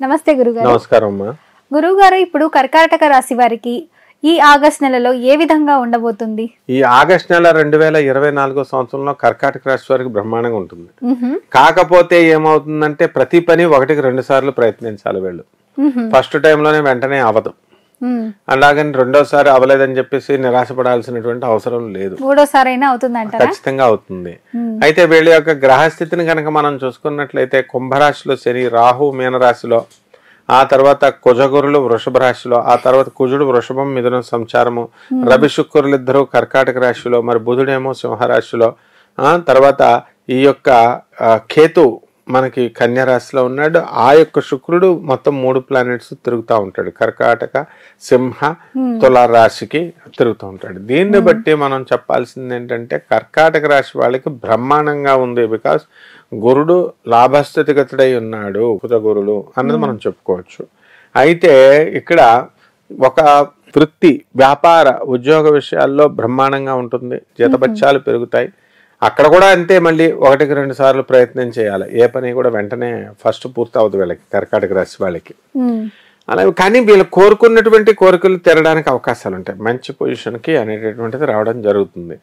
నమస్తే గురుగారు నమస్కారం అమ్మా గురువుగారు ఇప్పుడు కర్కాటక రాశి వారికి ఈ ఆగస్ట్ నెలలో ఏ విధంగా ఉండబోతుంది ఈ ఆగస్ట్ నెల రెండు వేల ఇరవై నాలుగో సంవత్సరంలో కర్కాటక రాశి వారికి బ్రహ్మాండంగా ఉంటుంది. కాకపోతే ఏమవుతుందంటే ప్రతి పని ఒకటికి రెండు సార్లు ప్రయత్నించాలి వీళ్ళు. ఫస్ట్ టైంలోనే వెంటనే అవదు. అలాగని రెండోసారి అవలేదని చెప్పేసి నిరాశపడాల్సినటువంటి అవసరం లేదు. మూడోసారి అయినా అవుతుందంటారా? ఖచ్చితంగా అవుతుంది. అయితే వీళ్ళ యొక్క గ్రహస్థితిని కనుక మనం చూసుకున్నట్లయితే కుంభరాశిలో శని రాహు మీనరాశిలో ఆ తర్వాత కుజగురులు వృషభ రాశిలో ఆ తర్వాత కుజుడు వృషభం మిథున సంచారము రవి శుక్రులు ఇద్దరు కర్కాటక రాశిలో మరి బుధుడేమో సింహరాశిలో ఆ తర్వాత ఈ యొక్క కేతు మనకి కన్యా రాశిలో ఉన్నాడు. ఆ యొక్క శుక్రుడు మొత్తం మూడు ప్లానెట్స్ తిరుగుతూ ఉంటాడు. కర్కాటక సింహ తుల రాశికి తిరుగుతూ ఉంటాడు. దీన్ని బట్టి మనం చెప్పాల్సింది ఏంటంటే కర్కాటక రాశి వాళ్ళకి బ్రహ్మాండంగా ఉంది బికాస్ గురుడు లాభస్థితిగతుడై ఉన్నాడు కుత గురుడు అన్నది మనం చెప్పుకోవచ్చు. అయితే ఇక్కడ ఒక వృత్తి వ్యాపార ఉద్యోగ విషయాల్లో బ్రహ్మాండంగా ఉంటుంది. జీతబత్యాలు పెరుగుతాయి. అక్కడ కూడా అంతే మళ్ళీ ఒకటికి రెండు సార్లు ప్రయత్నం చేయాలి. ఏ పని కూడా వెంటనే ఫస్ట్ పూర్తి అవుతుంది వీళ్ళకి కర్కాటక రాశి వాళ్ళకి. అలాగే కానీ వీళ్ళు కోరుకున్నటువంటి కోరికలు తెరడానికి అవకాశాలు ఉంటాయి. మంచి పొజిషన్కి అనేటటువంటిది రావడం జరుగుతుంది.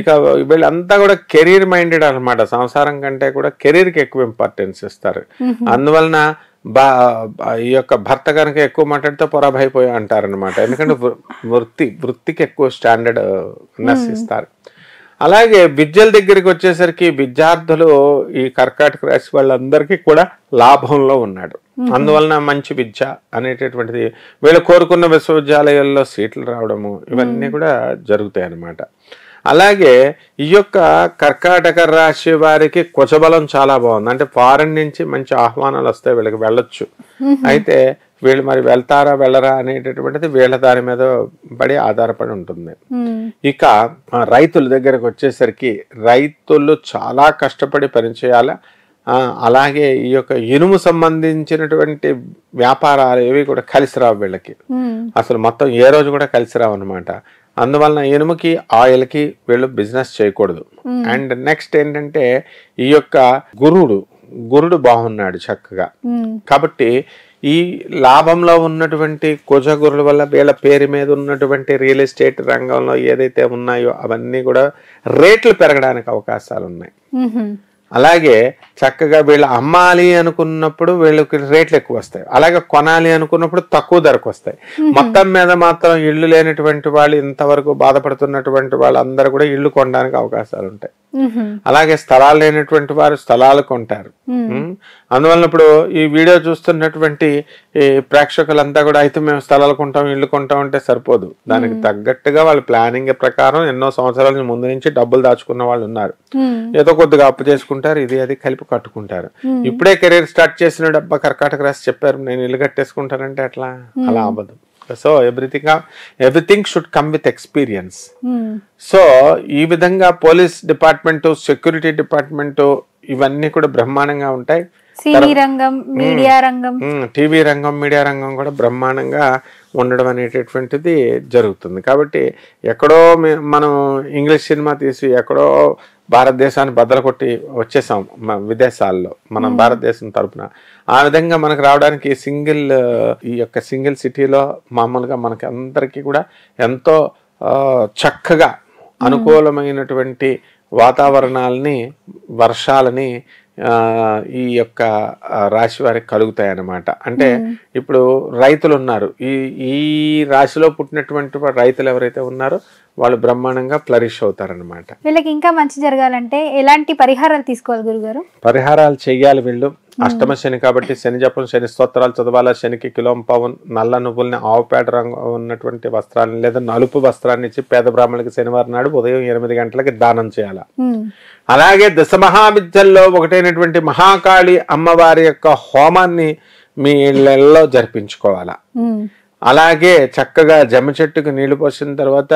ఇక వీళ్ళంతా కూడా కెరీర్ మైండెడ్ అన్నమాట. సంసారం కంటే కూడా కెరీర్కి ఎక్కువ ఇంపార్టెన్స్ ఇస్తారు. అందువలన బా ఈ యొక్క భర్త కనుక ఎక్కువ మాట్లాడితే పొరభైపోయి అంటారనమాట ఎందుకంటే వృత్తి వృత్తికి ఎక్కువ స్టాండర్డ్ నెస్ ఇస్తారు. అలాగే విద్యల దగ్గరికి వచ్చేసరికి విద్యార్థులు ఈ కర్కాటక రాశి వాళ్ళందరికీ కూడా లాభంలో ఉన్నాడు. అందువలన మంచి విద్య అనేటటువంటిది వీళ్ళు కోరుకున్న విశ్వవిద్యాలయాల్లో సీట్లు రావడము ఇవన్నీ కూడా జరుగుతాయి అన్నమాట అలాగే ఈ యొక్క కర్కాటక రాశి వారికి కుచబలం చాలా బాగుంది. అంటే ఫారెన్ నుంచి మంచి ఆహ్వానాలు వస్తాయి వీళ్ళకి వెళ్ళొచ్చు. అయితే వీళ్ళు మరి వెళ్తారా వెళ్ళరా అనేటటువంటిది వీళ్ళ దాని మీద పడి ఆధారపడి ఉంటుంది. ఇక రైతుల దగ్గరకు వచ్చేసరికి రైతులు చాలా కష్టపడి పనిచేయాలి. అలాగే ఈ యొక్క ఇనుము సంబంధించినటువంటి వ్యాపారాలు ఏవి కూడా కలిసి రావు వీళ్ళకి. అసలు మొత్తం ఏ రోజు కూడా కలిసి రావు అనమాట అందువలన ఇనుముకి ఆయిల్కి వీళ్ళు బిజినెస్ చేయకూడదు అండ్ నెక్స్ట్ ఏంటంటే ఈ యొక్క గురుడు గురుడు బాగున్నాడు చక్కగా. కాబట్టి ఈ లాభంలో ఉన్నటువంటి కుజగురుల వల్ల వీళ్ళ పేరు మీద ఉన్నటువంటి రియల్ ఎస్టేట్ రంగంలో ఏదైతే ఉన్నాయో అవన్నీ కూడా రేట్లు పెరగడానికి అవకాశాలు ఉన్నాయి. అలాగే చక్కగా వీళ్ళు అమ్మాలి అనుకున్నప్పుడు వీళ్ళకి రేట్లు ఎక్కువ వస్తాయి. అలాగే కొనాలి అనుకున్నప్పుడు తక్కువ ధరకు వస్తాయి. మొత్తం మీద మాత్రం ఇల్లు లేనటువంటి వాళ్ళు ఇంతవరకు బాధపడుతున్నటువంటి వాళ్ళందరూ కూడా ఇల్లు కొనడానికి అవకాశాలు ఉంటాయి. అలాగే స్థలాలు లేనటువంటి వారు స్థలాలు కొంటారు. ఉం? అందువలన ఇప్పుడు ఈ వీడియో చూస్తున్నటువంటి ఈ ప్రేక్షకులంతా కూడా అయితే మేము స్థలాలు కొంటాం ఇల్లు కొంటాం అంటే సరిపోదు. దానికి తగ్గట్టుగా వాళ్ళ ప్లానింగ్ ప్రకారం ఎన్నో సంవత్సరాల ముందు నుంచి డబ్బులు దాచుకున్న వాళ్ళు ఉన్నారు. ఏదో కొద్దిగా అప్పు చేసుకుంటారు ఇది అది కలిపి కట్టుకుంటారు. ఇప్పుడే కెరీర్ స్టార్ట్ చేసిన డబ్బా కర్కాటక రాసి చెప్పారు నేను ఇల్లు కట్టేసుకుంటానంటే అట్లా అలా అవ్వదు. So everything everything should come with experience. So ఈ విధంగా పోలీస్ డిపార్ట్మెంట్ సెక్యూరిటీ డిపార్ట్మెంట్ ఇవన్నీ కూడా బ్రహ్మాండంగా ఉంటాయి సినీ రంగం మీడియా రంగం. టీవీ రంగం మీడియా రంగం కూడా బ్రహ్మాండంగా ఉండడం అనేటటువంటిది జరుగుతుంది. కాబట్టి ఎక్కడో మే- మనం ఇంగ్లీష్ సినిమా తీసి ఎక్కడో భారతదేశాన్ని బద్దలు కొట్టి వచ్చేసాం మన విదేశాల్లో. మనం భారతదేశం తరపున. ఆ విధంగా మనకు రావడానికి సింగిల్ ఈ యొక్క సింగిల్ సిటీలో మామూలుగా మనకి అందరికీ కూడా ఎంతో చక్కగా అనుకూలమైనటువంటి వాతావరణాలని వర్షాలని ఈ యొక్క రాశి వారికి కలుగుతాయి అన్నమాట అంటే ఇప్పుడు రైతులు ఉన్నారు ఈ ఈ రాశిలో పుట్టినటువంటి రైతులు ఎవరైతే ఉన్నారో వాళ్ళు బ్రహ్మాండంగా ఫ్లరిష్ అవుతారనమాట వీళ్ళకి ఇంకా మంచి జరగాలంటే ఎలాంటి పరిహారాలు తీసుకోవాలి గురుగారు? పరిహారాలు చెయ్యాలి వీళ్ళు. అష్టమ శని కాబట్టి శని జపం శని స్తోత్రాలు చదవాలా శనికి కిలోం పవన్ నల్ల నువ్వుల్ని ఆవుపేట రంగు ఉన్నటువంటి వస్త్రాన్ని లేదా నలుపు వస్త్రాన్ని ఇచ్చి పేద బ్రాహ్మణులకి శనివారం నాడు ఉదయం ఎనిమిది గంటలకి దానం చేయాలి. అలాగే దశ మహావిద్యల్లో ఒకటైనటువంటి మహాకాళి అమ్మవారి యొక్క హోమాన్ని మీ ఇళ్ళలో జరిపించుకోవాలా. అలాగే చక్కగా జమ్మ చెట్టుకు నీళ్ళు పోసిన తర్వాత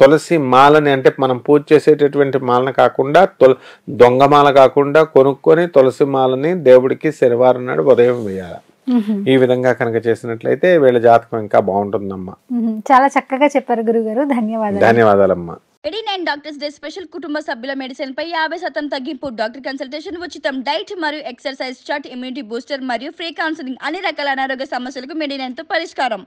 తులసి మాలని అంటే మనం పూజ చేసేటటువంటి మాలను కాకుండా తుల దొంగ మాల కాకుండా కొనుక్కొని తులసి మాలని దేవుడికి శనివారం నాడు ఉదయం వేయాలి. ఈ విధంగా కనుక చేసినట్లయితే వీళ్ళ జాతకం ఇంకా బాగుంటుందమ్మా. చాలా చక్కగా చెప్పారు గురుగారు. ధన్యవాదాలు. ధన్యవాదాలమ్మా. ఎడీ నైన్ డాక్టర్స్ డే స్పెషల్ కుటుంబ సభ్యుల మెడిసిన్ పై యాభై శాతం తగ్గింపు డాక్టర్ కన్సల్టేషన్ ఉచితం డైట్ మరియు ఎక్సర్సైజ్ చార్ట్ ఇమ్యూనిటీ బూస్టర్ మరియు ఫ్రీ కౌన్సిలింగ్ అన్ని రకాల అనారోగ్య సమస్యలకు మెడినైన్తో పరిష్కారం